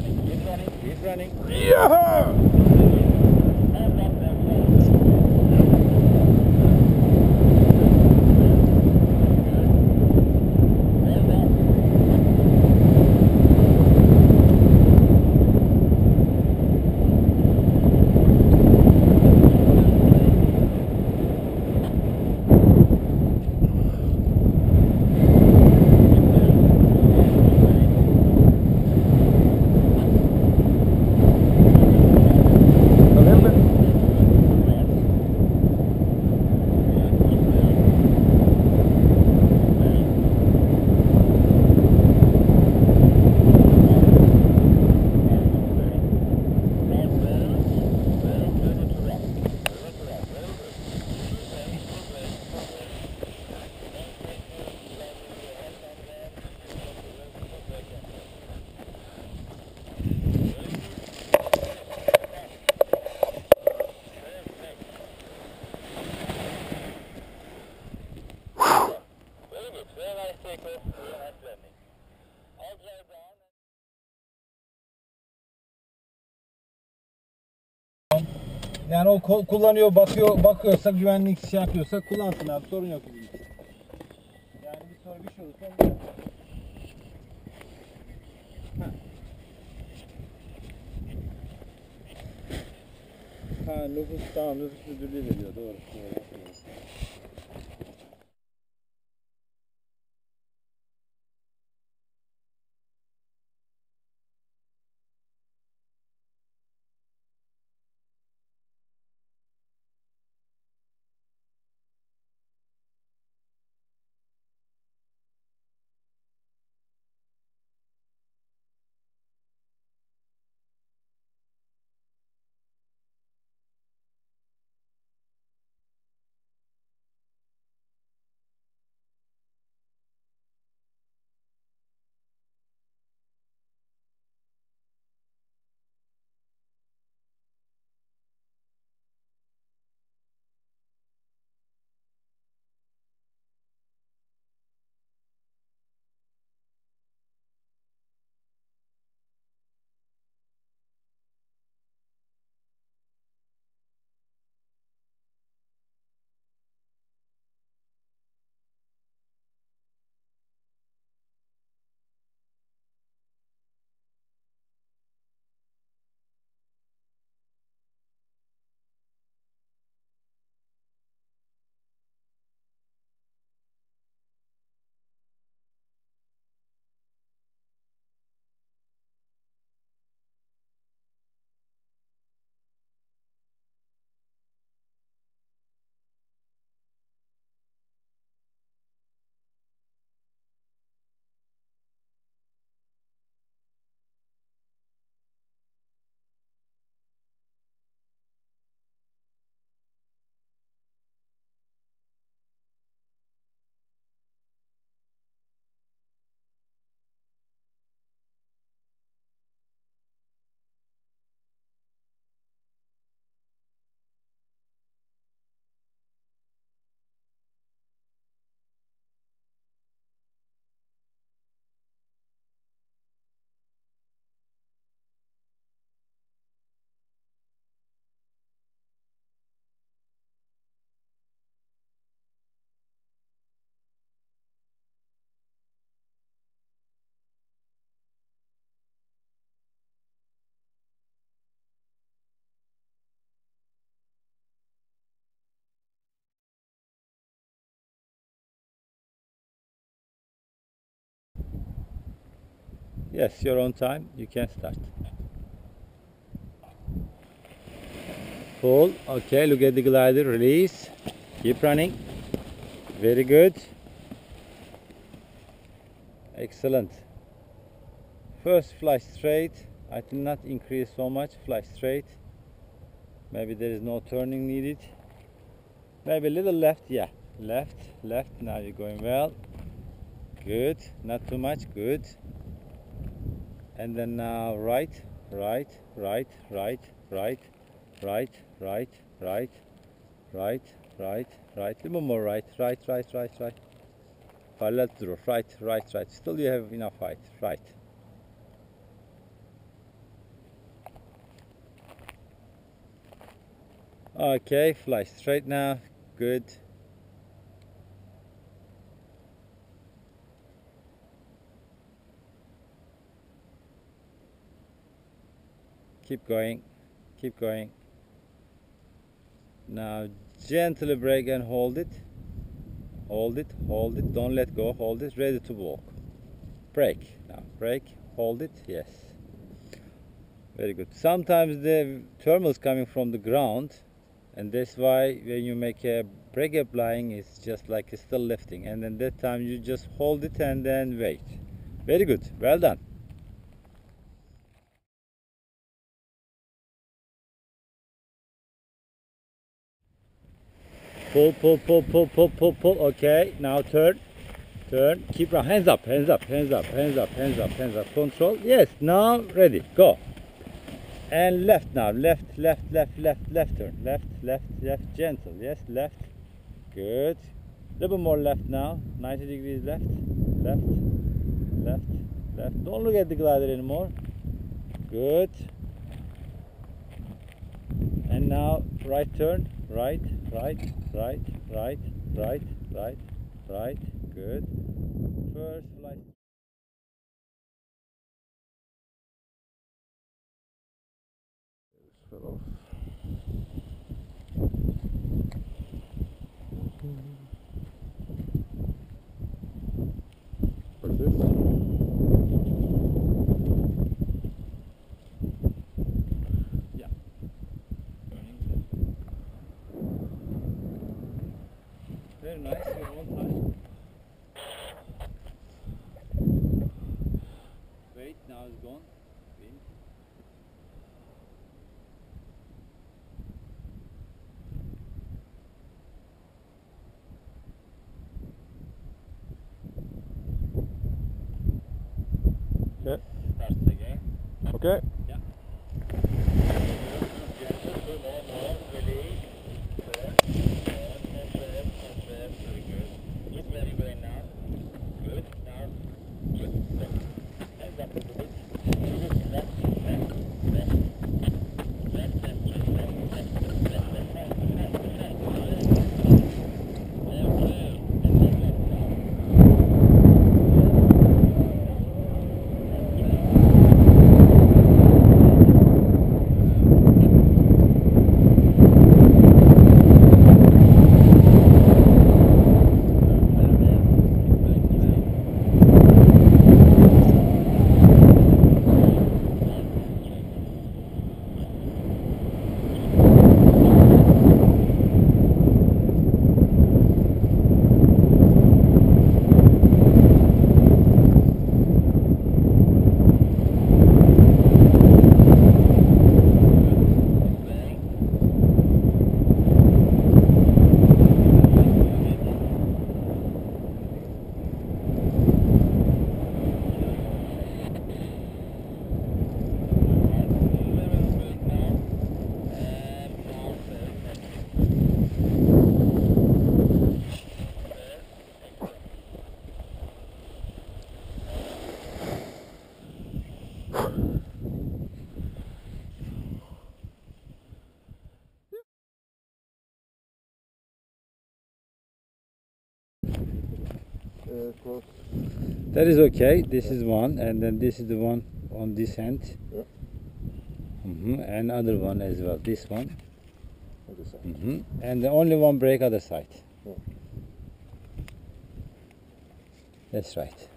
running, keep running, keep running. Yeah! Yani o kullanıyor, bakıyor, bakıyorsa güvenlik şey yapıyorsa kullansın abi sorun yok bizim. Yani bir sonra bir şey olursa. Ha nüfus tamam nüfus müdürlüğü veriyor doğru. doğru, Yes, you're on time. You can start. Pull. Okay, look at the glider. Release. Keep running. Very good. Excellent. First fly straight. I did not increase so much. Fly straight. Maybe there is no turning needed. Maybe a little left. Yeah, left, left. Now you're going well. Good. Not too much. Good. And then now right, right, right, right, right, right, right, right, right, right, right. A little more right, right, right, right, right. Parallel to the. Right, right, right. Still you have enough height. Right. Okay, fly straight now. Good. Keep going. Keep going. Now gently brake and hold it. Hold it, hold it, don't let go, hold it, ready to walk. brake Now brake hold it, yes. Very good. Sometimes the thermal is coming from the ground and that's why when you make a brake applying it's just like it's still lifting and then that time you just hold it and then wait. Very good. Well done. Pull, pull, pull, pull, pull, pull, pull. Okay, now turn, turn. Keep round. Hands up, hands up, hands up, hands up, hands up, hands up. Control. Yes, now ready. Go. And left now. Left, left, left, left, left turn. Left, left, left. Gentle. Yes, left. Good. A Little more left now. 90 degrees left. Left, left, left. Don't look at the glider anymore. Good. And now right turn. Right, right, right, right, right, right, right. Good. First flight. Fell off. Like this. Very nice. You're on time. Wait, now it's gone. Wind. Okay. Starts again. Okay. Uh, close. That is okay. This is one, and then this is the one on this end. Yeah. hmm And other one as well. This one. Other side. hmm And the only one brake other side. Yeah. That's right.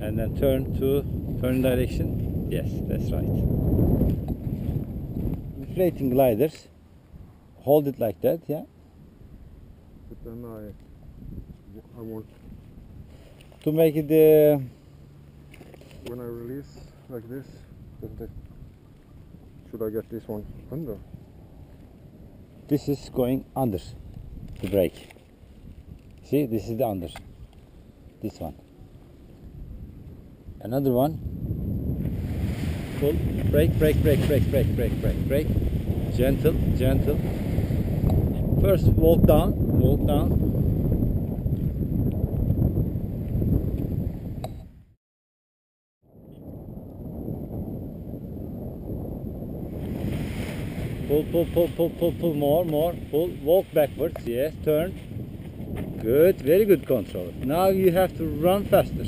And then turn to turn direction. Yes, that's right. Inflating gliders. Hold it like that, yeah. I, I want To make it uh, when I release like this. Should I get this one under? this is going under the brake. See, this is the under. This one. Another one. full. Brake, brake, brake, brake, brake, brake, brake, brake. Gentle, gentle. First walk down, walk down. Pull, pull, pull, pull, pull, pull more, more. Pull, walk backwards. Yes, turn. Good, very good control. Now you have to run faster.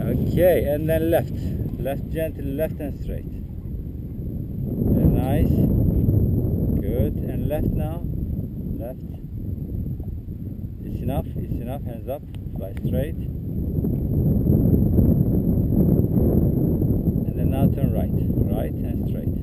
Okay, and then left. Left, gently, left and straight. Very nice. Good, and left now. Left. It's enough, it's enough. Hands up. Fly straight. And then now turn right. Right and straight.